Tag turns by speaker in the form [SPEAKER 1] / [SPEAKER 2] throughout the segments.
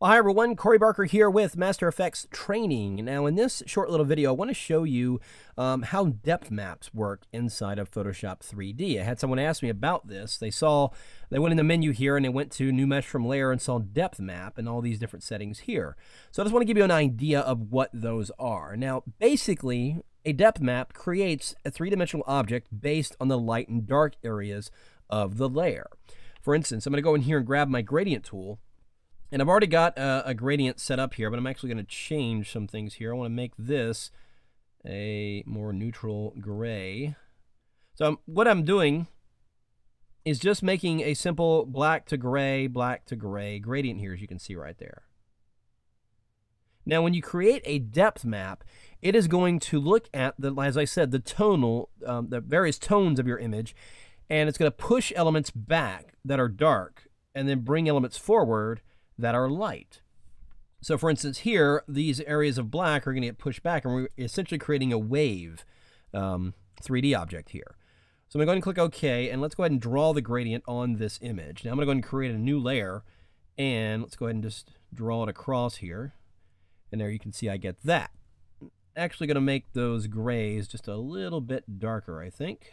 [SPEAKER 1] Well, hi everyone, Corey Barker here with Master Effects Training. Now in this short little video, I want to show you um, how depth maps work inside of Photoshop 3D. I had someone ask me about this. They saw, they went in the menu here and they went to New Mesh from Layer and saw depth map and all these different settings here. So I just want to give you an idea of what those are. Now basically, a depth map creates a three-dimensional object based on the light and dark areas of the layer. For instance, I'm going to go in here and grab my gradient tool and I've already got a, a gradient set up here, but I'm actually going to change some things here. I want to make this a more neutral gray. So I'm, what I'm doing is just making a simple black to gray, black to gray gradient here, as you can see right there. Now, when you create a depth map, it is going to look at, the, as I said, the tonal, um, the various tones of your image, and it's going to push elements back that are dark and then bring elements forward that are light. So for instance, here, these areas of black are going to get pushed back, and we're essentially creating a wave um, 3D object here. So I'm going to go ahead and click OK, and let's go ahead and draw the gradient on this image. Now I'm going to go ahead and create a new layer, and let's go ahead and just draw it across here. And there you can see I get that. Actually going to make those grays just a little bit darker, I think.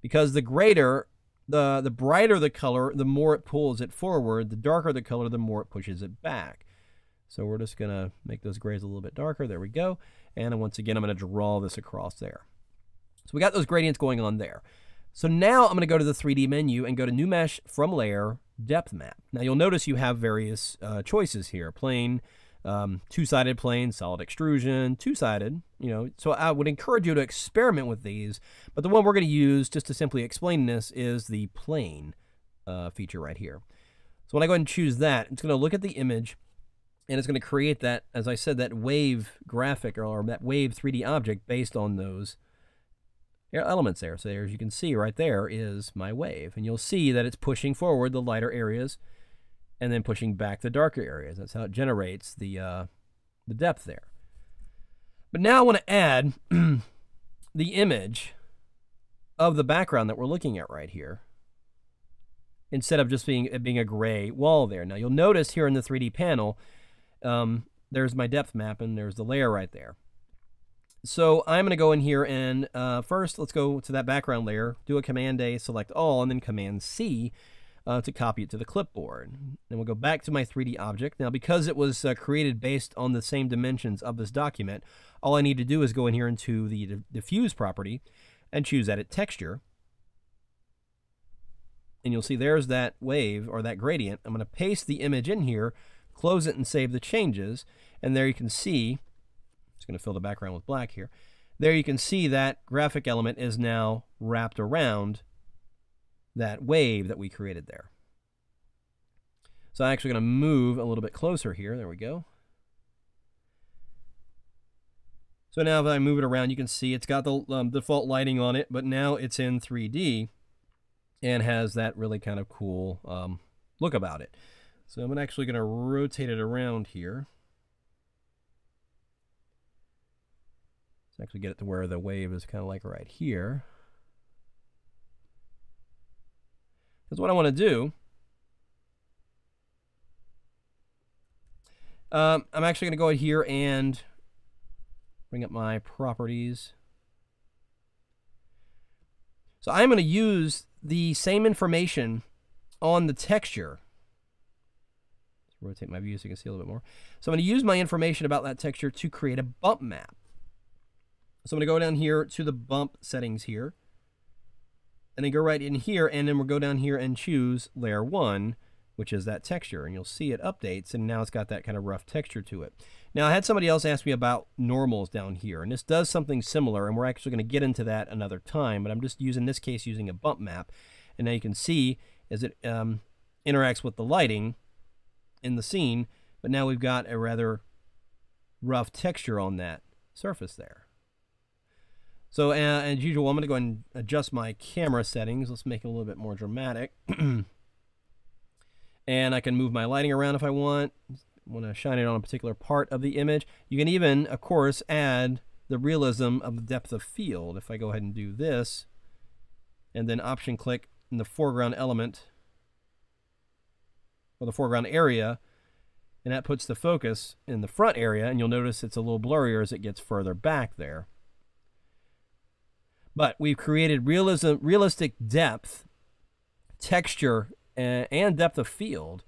[SPEAKER 1] Because the greater the the brighter the color, the more it pulls it forward. The darker the color, the more it pushes it back. So we're just going to make those grays a little bit darker. There we go. And once again, I'm going to draw this across there. So we got those gradients going on there. So now I'm going to go to the 3D menu and go to New Mesh from Layer, Depth Map. Now you'll notice you have various uh, choices here. Plane, um, two-sided plane, solid extrusion, two-sided, you know, so I would encourage you to experiment with these, but the one we're going to use just to simply explain this is the plane uh, feature right here. So when I go ahead and choose that, it's going to look at the image and it's going to create that, as I said, that wave graphic or, or that wave 3D object based on those elements there. So as you can see right there is my wave, and you'll see that it's pushing forward the lighter areas and then pushing back the darker areas. That's how it generates the, uh, the depth there. But now I want to add the image of the background that we're looking at right here instead of just being, being a gray wall there. Now you'll notice here in the 3D panel, um, there's my depth map and there's the layer right there. So I'm going to go in here and uh, first let's go to that background layer, do a Command A, select all, and then Command C uh, to copy it to the clipboard. Then we'll go back to my 3D object. Now, because it was uh, created based on the same dimensions of this document, all I need to do is go in here into the diffuse property and choose edit texture. And you'll see there's that wave or that gradient. I'm going to paste the image in here, close it and save the changes. And there you can see, just going to fill the background with black here. There you can see that graphic element is now wrapped around that wave that we created there. So I'm actually going to move a little bit closer here. There we go. So now if I move it around, you can see it's got the um, default lighting on it, but now it's in 3D and has that really kind of cool um, look about it. So I'm actually going to rotate it around here. Let's actually get it to where the wave is kind of like right here. Because what I want to do, um, I'm actually going to go here and bring up my properties. So I'm going to use the same information on the texture. Let's rotate my view so you can see a little bit more. So I'm going to use my information about that texture to create a bump map. So I'm going to go down here to the bump settings here and then go right in here and then we'll go down here and choose layer one which is that texture and you'll see it updates and now it's got that kind of rough texture to it. Now I had somebody else ask me about normals down here and this does something similar and we're actually going to get into that another time but I'm just using this case using a bump map and now you can see as it um, interacts with the lighting in the scene but now we've got a rather rough texture on that surface there so uh, as usual, I'm going to go and adjust my camera settings. Let's make it a little bit more dramatic. and I can move my lighting around if I want. I want to shine it on a particular part of the image. You can even, of course, add the realism of the depth of field. If I go ahead and do this, and then option click in the foreground element, or the foreground area and that puts the focus in the front area, and you'll notice it's a little blurrier as it gets further back there. But we've created realism, realistic depth, texture, and depth of field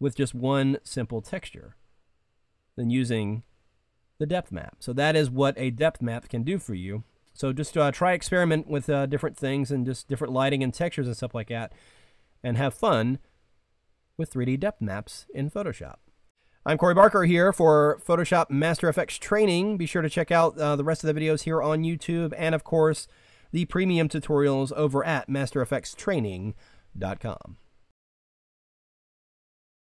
[SPEAKER 1] with just one simple texture than using the depth map. So that is what a depth map can do for you. So just uh, try experiment with uh, different things and just different lighting and textures and stuff like that and have fun with 3D depth maps in Photoshop. I'm Corey Barker here for Photoshop Master Effects training. Be sure to check out uh, the rest of the videos here on YouTube and, of course, the premium tutorials over at mastereffectstraining.com.